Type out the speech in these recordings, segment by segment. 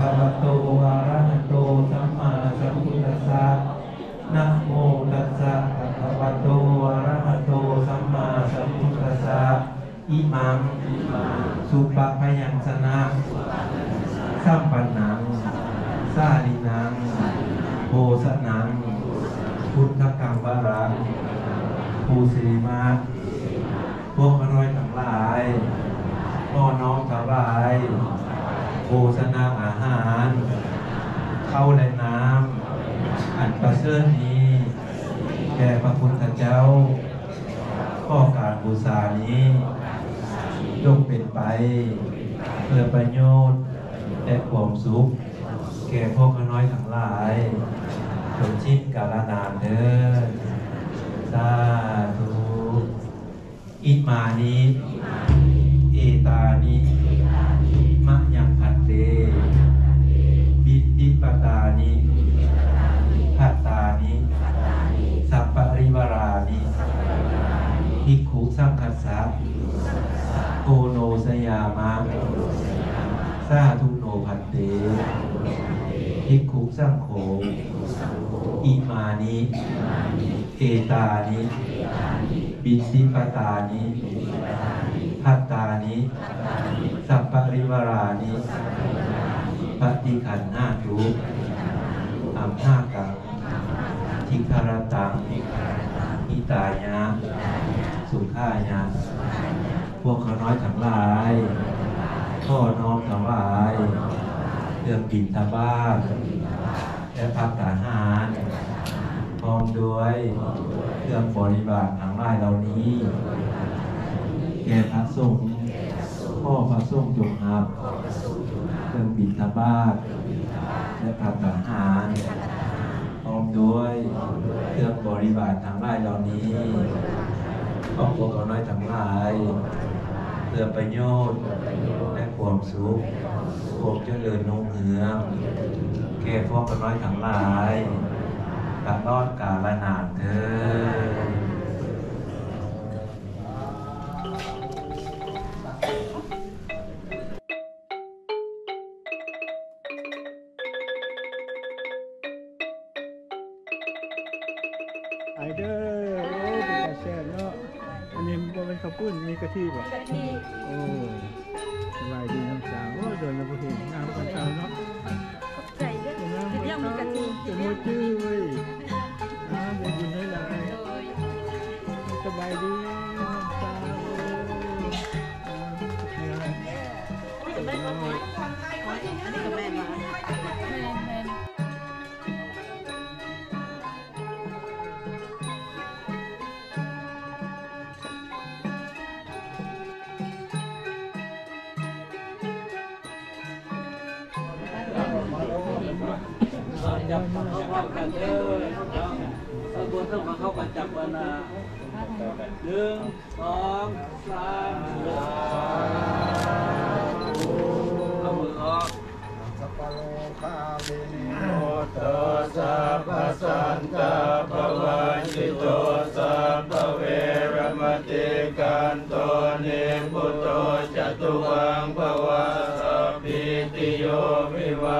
ภะวะโตอะระหะโตสัมมาสัมพุทธัสสะนะโมตัสสะภะคะวะโตอะระหะโตสัมมาสัมพุทธัสสะอิมังสุปะพยัญชนะสัมปันนังสาลินังโภสนังพุทธกัมบารังภูสีมาพวกมน้อยทั้งหลายพ่อน้องทั้งหลาย โภชนาอาหาร เข้าและน้ำ อันประเสริฐนี้แด่พระพุทธเจ้า ข้อการบูชานี้ยกเป็นไป เพื่อประโยชน์และความสุข แก่พวกน้อยทั้งหลายจนชิดกาลนานเด้อสาธุอิมานิ สังคัสสะโกโนสยามะสาธุโนพันเตภิกขุสังโฆอิมานิเอตานิบิดิปตานิพัตตานิสัพปริวารานิปฏิขันธ์ห้าทุกอัมห้ากังทิคารตังอิตายะ สุขายะพวกเขาน้อยทั้งหลายพ่อน้องทั้งหลายเรื่องบินทบ้าและพักทหารพร้อมด้วยเครื่องบริบาตทั้งหลายเหล่านี้ แก่พระสงฆ์พ่อพระสงฆ์จงรับเครื่องบินทบาทและผักอาหารพร้อมด้วยเครื่องบริบาตทั้งหลายเหล่านี้ ขอบพวกเขาน้อยทั้งหลาย เพื่อประโยชน์และความสุขความเจริญนุ่งเหืองแก่พวกเขาน้อยทั้งหลายตลอดกาลนานเถิดไอเดอร์โอ้เอันนี้บ่เป็นข้าวปุ้นมีกะทิบ่กะทิโอ้สบายดีน้ำสาวโอ้เดินมาบ่เห็นงามกันเช้าเนาะขอบใจเด้อเดี๋ยวนะเดี๋ยวมีกะทิจะมือจื้อเว้ย จับเข้ากันเด้อสมบูรณ์ต้องมาเข้ากันจับวันนะหนึ่งสองสามเอามือออกสัพพะโลกาเวนิโนโตสัพพสันตาภวันติโตสัพพเวรมติกันโตเนิพุโตจตุวังภวะสัพพิติโยวิวัส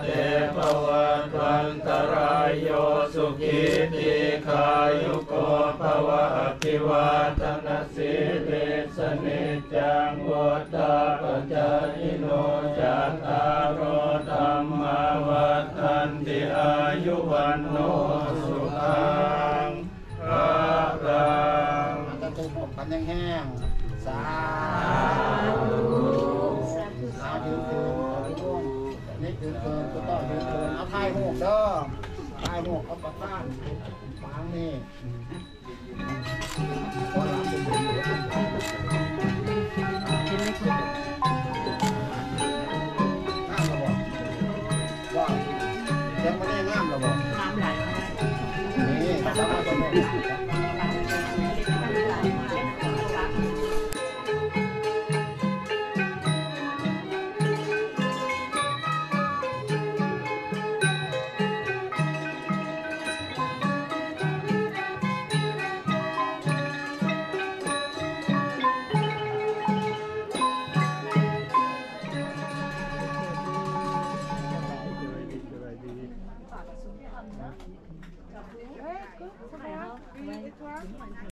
เตภวันตันตรายโยสุขีติขายุโกภวะภิวาทนาสิริสนิจังวุฒาปจายโนจัตตารโอธรรมวัฏันติอายุวันโนสุขังพระรังมันจะตุกอกกันแห้ง ฟังนี่ก็รับเป็นบุญงามระบอกว่าเลี้ยงมาได้งามหรอบอกน้ำไหลนี่สบายตัว Ça va, ça va.